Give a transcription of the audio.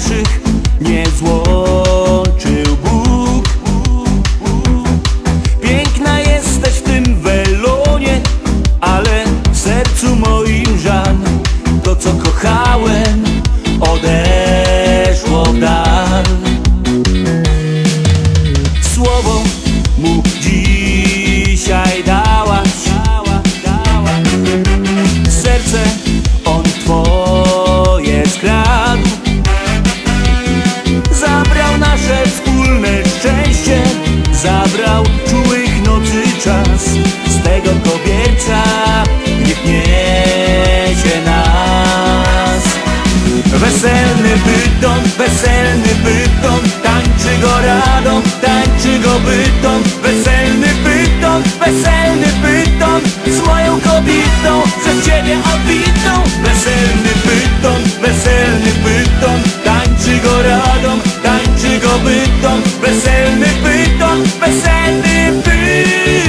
naszych niezło. Weselny bytom, tańczy go radą, tańczy go bytom. Weselny bytom, weselny bytom Z moją kobietą, ze ciebie obitą. Weselny bytom, weselny bytom Tańczy go radą, tańczy go bytom. Weselny bytom, weselny bytom.